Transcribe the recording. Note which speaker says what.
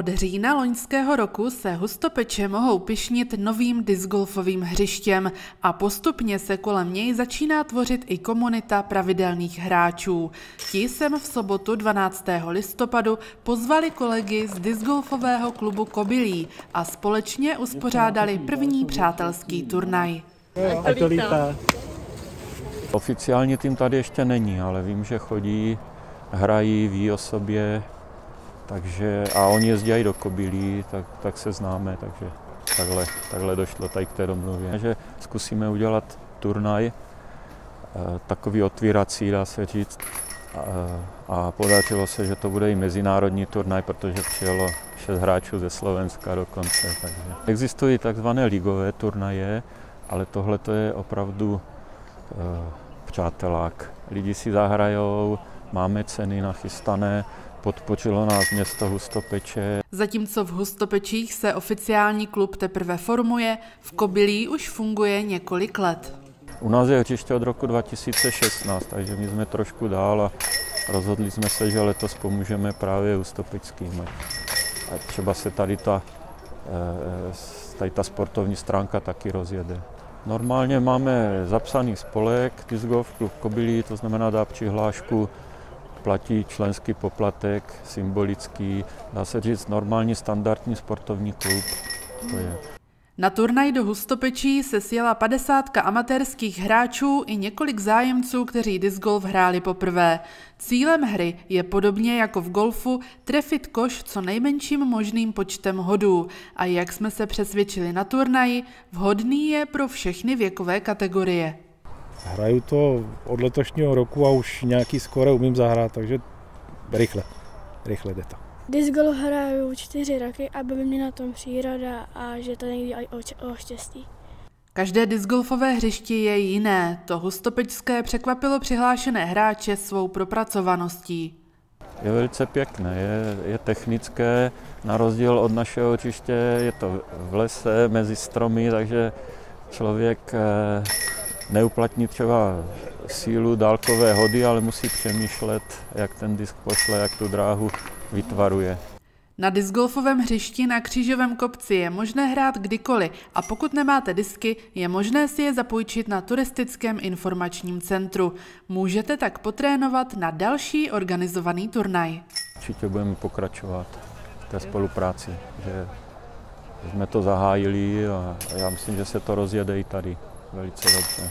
Speaker 1: Od října loňského roku se hustopeče mohou pišnit novým discgolfovým hřištěm a postupně se kolem něj začíná tvořit i komunita pravidelných hráčů. Ti sem v sobotu 12. listopadu pozvali kolegy z discgolfového klubu Kobilí a společně uspořádali první přátelský turnaj.
Speaker 2: Oficiální tým tady ještě není, ale vím, že chodí, hrají, ví o sobě, takže, a oni jezdí do Kobylí, tak, tak se známe, takže takhle, takhle došlo tady k té domluvě. Že zkusíme udělat turnaj, eh, takový otvírací, dá se říct, a, podařilo se, že to bude i mezinárodní turnaj, protože přijelo šest hráčů ze Slovenska dokonce. Takže. Existují takzvané ligové turnaje, ale tohle to je opravdu e, přátelák. Lidi si zahrajou, máme ceny nachystané, podpořilo nás město Hustopeče.
Speaker 1: Zatímco v Hustopečích se oficiální klub teprve formuje, v Kobylí už funguje několik let.
Speaker 2: U nás je hřiště od roku 2016, takže my jsme trošku dál a rozhodli jsme se, že letos pomůžeme právě Hustopečským. A třeba se tady ta, eh, tady ta sportovní stránka taky rozjede. Normálně máme zapsaný spolek Disc Golf Klub Kobylí, to znamená dá přihlášku platí členský poplatek, symbolický, dá se říct normální standardní sportovní klub. To je.
Speaker 1: Na turnaj do Hustopečí se sjela padesátka amatérských hráčů i několik zájemců, kteří disc golf hráli poprvé. Cílem hry je podobně jako v golfu trefit koš co nejmenším možným počtem hodů a jak jsme se přesvědčili na turnaji, vhodný je pro všechny věkové kategorie.
Speaker 3: Hraju to od letošního roku a už nějaký skore umím zahrát, takže rychle, rychle jde to.
Speaker 4: Disc golf hraju čtyři roky a baví mě na tom příroda a že to někdy i o, o štěstí.
Speaker 1: Každé discgolfové hřiště je jiné. To hustopečské překvapilo přihlášené hráče svou propracovaností.
Speaker 2: Je velice pěkné, je, je technické, na rozdíl od našeho hřiště je to v lese mezi stromy, takže člověk eh, neuplatní třeba sílu dálkové hody, ale musí přemýšlet, jak ten disk pošle, jak tu dráhu vytvaruje.
Speaker 1: Na discgolfovém hřišti na křížovém kopci je možné hrát kdykoliv a pokud nemáte disky, je možné si je zapůjčit na turistickém informačním centru. Můžete tak potrénovat na další organizovaný turnaj.
Speaker 2: Určitě budeme pokračovat v té spolupráci, že jsme to zahájili a já myslím, že se to rozjede i tady velice dobře.